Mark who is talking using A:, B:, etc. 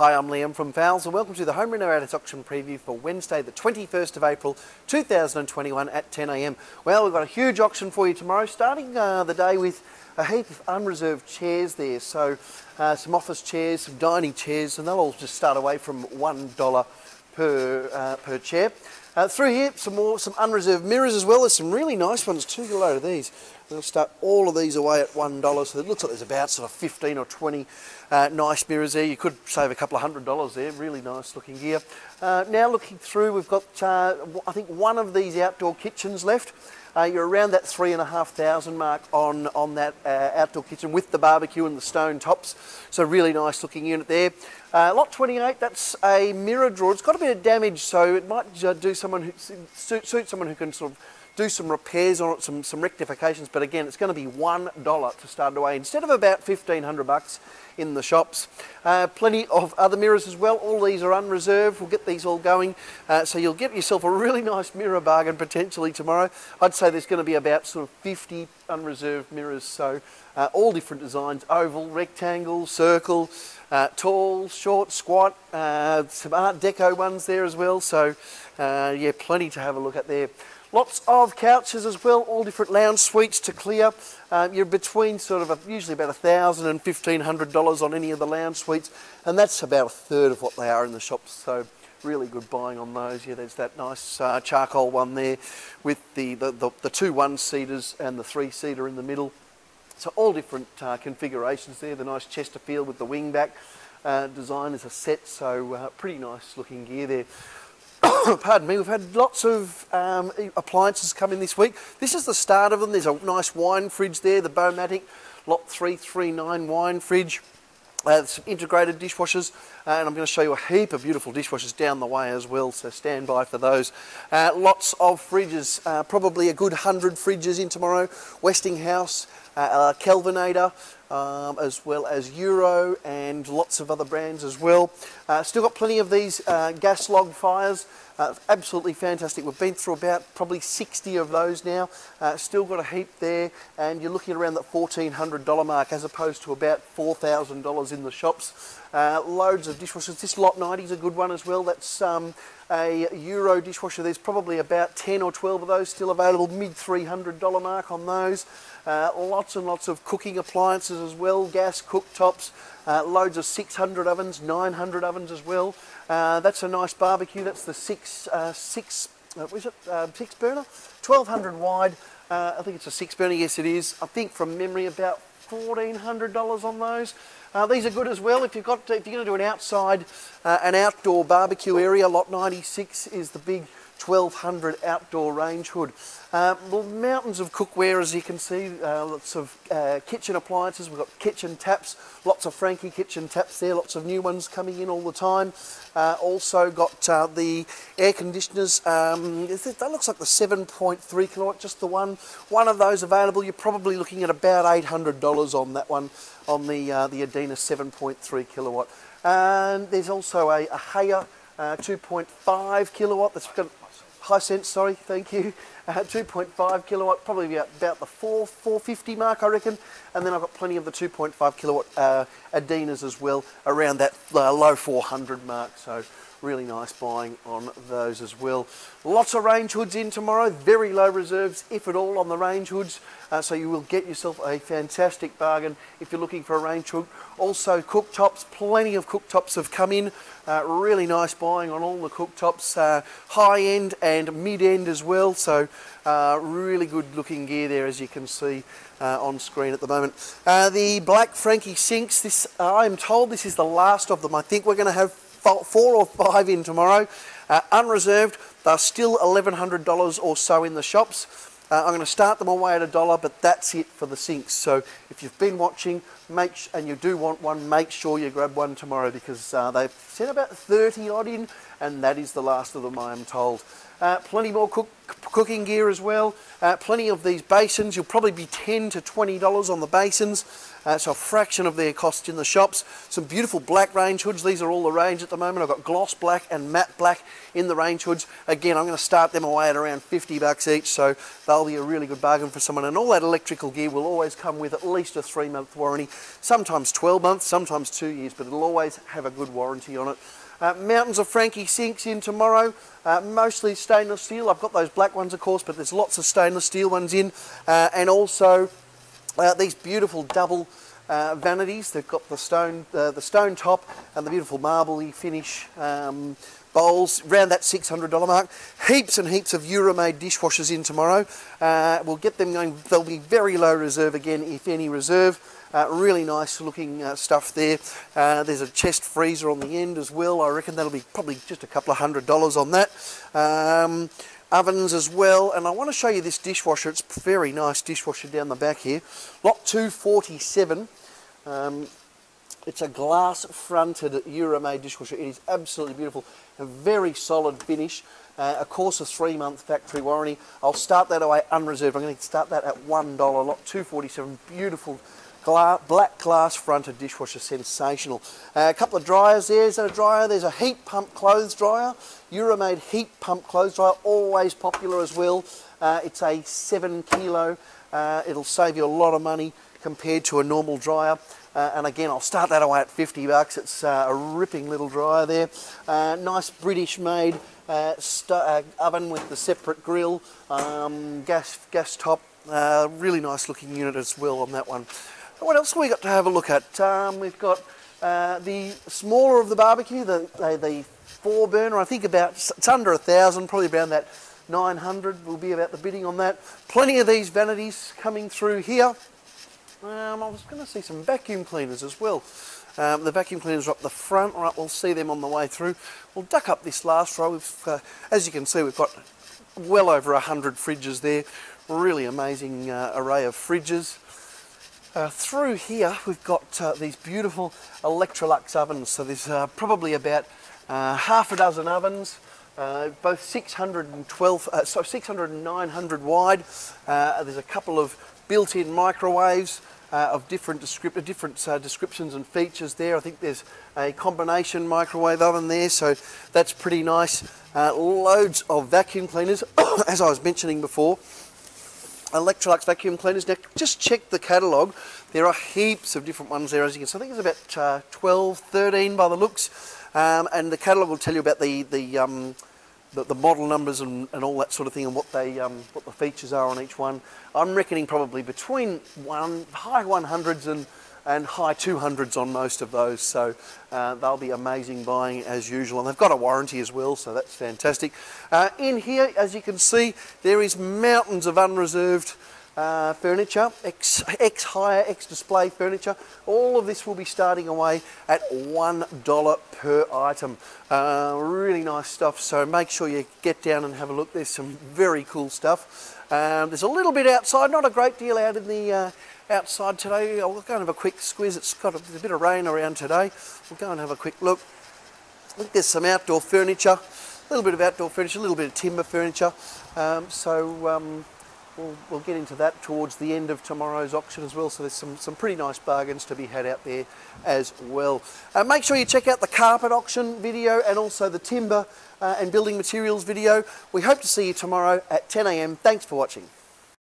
A: Hi, I'm Liam from Fowles and welcome to the Home Renovators Auction Preview for Wednesday the 21st of April 2021 at 10am. Well, we've got a huge auction for you tomorrow, starting uh, the day with a heap of unreserved chairs there. So uh, some office chairs, some dining chairs, and they'll all just start away from $1 per, uh, per chair. Uh, through here, some more, some unreserved mirrors as well. There's some really nice ones too. Get a load of these. We'll start all of these away at one dollar. So it looks like there's about sort of 15 or 20 uh, nice mirrors there. You could save a couple of hundred dollars there. Really nice looking gear. Uh, now looking through, we've got uh, I think one of these outdoor kitchens left. Uh, you're around that three and a half thousand mark on, on that uh, outdoor kitchen with the barbecue and the stone tops. So really nice looking unit there. Lot 28, that's a mirror drawer. It's got a bit of damage, so it might do someone who suit, suit someone who can sort of do some repairs on it, some, some rectifications, but again, it's going to be $1 to start away. Instead of about 1500 bucks in the shops. Uh, plenty of other mirrors as well. All these are unreserved. We'll get these all going. Uh, so you'll get yourself a really nice mirror bargain potentially tomorrow. I'd say there's going to be about sort of 50 unreserved mirrors. So uh, all different designs, oval, rectangle, circle, uh, tall, short, squat, uh, some Art Deco ones there as well. So uh, yeah, plenty to have a look at there. Lots of couches as well, all different lounge suites to clear. You're between sort of a, usually about $1,000 and $1,500 on any of the lounge suites, and that's about a third of what they are in the shops. So really good buying on those. Yeah, there's that nice uh, charcoal one there with the, the, the, the two one-seaters and the three-seater in the middle. So all different uh, configurations there. The nice Chesterfield with the wingback uh, design is a set, so uh, pretty nice looking gear there. pardon me, we've had lots of um, appliances come in this week. This is the start of them. There's a nice wine fridge there, the Baumatic Lot 339 wine fridge. Uh, some integrated dishwashers, uh, and I'm going to show you a heap of beautiful dishwashers down the way as well, so stand by for those. Uh, lots of fridges, uh, probably a good 100 fridges in tomorrow. Westinghouse, uh, Kelvinator, um, as well as Euro and lots of other brands as well. Uh, still got plenty of these gas log fires. Uh, absolutely fantastic. We've been through about probably 60 of those now. Uh, still got a heap there and you're looking around that $1,400 mark as opposed to about $4,000 in the shops. Uh, loads of dishwashers. This Lot 90 is a good one as well. That's um, a Euro dishwasher. There's probably about 10 or 12 of those still available, mid $300 mark on those. Uh, lots and lots of cooking appliances as well, gas cooktops, uh, loads of 600 ovens, 900 ovens as well. Uh, that's a nice barbecue. That's the six, uh, six, uh, was it uh, six burner, 1200 wide. I think it's a six burner. Yes, it is. I think from memory about $1,400 on those. Uh, these are good as well. If you've got, to, if you're going to do an outside, uh, an outdoor barbecue area, lot 96 is the big 1200 outdoor range hood. Uh, mountains of cookware as you can see, uh, lots of uh, kitchen appliances, we've got kitchen taps, lots of Franke kitchen taps there, lots of new ones coming in all the time. Uh, also got uh, the air conditioners, um, that looks like the 7.3 kilowatt, just the one. One of those available, you're probably looking at about $800 on that one, on the, uh, the Adena 7.3 kilowatt. And there's also a, a Haier 2.5 kilowatt that's got Hisense, sorry, thank you. Uh, 2.5 kilowatt, probably about, the 4, 450 mark, I reckon. And then I've got plenty of the 2.5 kilowatt uh, Adenas as well, around that uh, low 400 mark. So really nice buying on those as well. Lots of range hoods in tomorrow, very low reserves, if at all, on the range hoods. Uh, so you will get yourself a fantastic bargain if you're looking for a range hood. Also cooktops, plenty of cooktops have come in. Uh, really nice buying on all the cooktops, uh, high end and mid end as well. So uh, really good looking gear there as you can see uh, on screen at the moment. Uh, the black Franke sinks, this I'm told this is the last of them. I think we're going to have four or five in tomorrow. Uh, unreserved, they're still $1,100 or so in the shops. Uh, I'm going to start them away at a dollar, but that's it for the sinks. So if you've been watching, make and you do want one, make sure you grab one tomorrow because uh, they've sent about 30 odd in, and that is the last of them, I am told. Uh, plenty more cook, cooking gear as well. Uh, plenty of these basins. You'll probably be 10 to $20 on the basins. uh, a fraction of their cost in the shops. Some beautiful black range hoods. These are all the range at the moment. I've got gloss black and matte black in the range hoods. Again, I'm going to start them away at around 50 bucks each, so they'll be a really good bargain for someone. And all that electrical gear will always come with at least a three month warranty, sometimes 12 months, sometimes two years, but it'll always have a good warranty on it. Uh, Mountains of Franke sinks in tomorrow, uh, mostly stainless steel. I've got those black ones, of course, but there's lots of stainless steel ones in. Uh, and also uh, these beautiful double uh, vanities. They've got the stone, the stone top and the beautiful marbly finish um, bowls around that $600 mark. Heaps and heaps of Euro-made dishwashers in tomorrow. we'll get them going. They'll be very low reserve again, if any reserve. Uh, really nice looking uh, stuff there. Uh, there's a chest freezer on the end as well. I reckon that'll be probably just a couple of hundred dollars on that. Um, ovens as well and I want to show you this dishwasher it's very nice dishwasher down the back here lot 247 um, it's a glass fronted Euromade dishwasher it is absolutely beautiful a very solid finish uh, of course a three month factory warranty I'll start that away unreserved I'm going to start that at one dollar lot 247 beautiful Gla black glass fronted dishwasher, sensational. Uh, a couple of dryers there. Is that a dryer? There's a heat pump clothes dryer. Euromade heat pump clothes dryer, always popular as well. Uh, it's a seven kilo. Uh, it'll save you a lot of money compared to a normal dryer. Uh, and again, I'll start that away at 50 bucks. It's uh, a ripping little dryer there. Uh, nice British made uh, uh, oven with the separate grill, um, gas, gas top. Uh, really nice looking unit as well on that one. What else have we got to have a look at? Um, we've got the smaller of the barbecue, the, the, the, four burner, I think about, it's under a thousand, probably around that 900 will be about the bidding on that. Plenty of these vanities coming through here. Um, I was going to see some vacuum cleaners as well. Um, the vacuum cleaners are up the front. All right, we'll see them on the way through. We'll duck up this last row. Uh, as you can see, we've got well over 100 fridges there. Really amazing uh, array of fridges. Uh, through here we've got uh, these beautiful Electrolux ovens. So there's uh, probably about uh, half a dozen ovens, uh, both 612, uh, so 600 and 900 wide. there's a couple of built-in microwaves of different, descript different descriptions and features there. I think there's a combination microwave oven there, so that's pretty nice. loads of vacuum cleaners, as I was mentioning before. Electrolux vacuum cleaners. Now, just check the catalogue. There are heaps of different ones there, as you can see. I think there's about uh, 12, 13 by the looks. Um, and the catalogue will tell you about the, the, um, the, the, model numbers and, and all that sort of thing and what, they, um, what the features are on each one. I'm reckoning probably between one, high 100s and and high 200s on most of those. So uh, they'll be amazing buying as usual. And they've got a warranty as well, so that's fantastic. Uh, in here, as you can see, there is mountains of unreserved uh, furniture, X, X hire, X display furniture. All of this will be starting away at $1 per item. Uh, really nice stuff, so make sure you get down and have a look. There's some very cool stuff. Um, there's a little bit outside, not a great deal out in the uh, outside today. I'll go and have a quick squeeze. It's got a, a, bit of rain around today. We'll go and have a quick look. I think there's some outdoor furniture, a little bit of outdoor furniture, a little bit of timber furniture. Um, so um, we'll, we'll, get into that towards the end of tomorrow's auction as well. So there's some, some pretty nice bargains to be had out there as well. Uh, make sure you check out the carpet auction video and also the timber uh, and building materials video. We hope to see you tomorrow at 10am. Thanks for watching.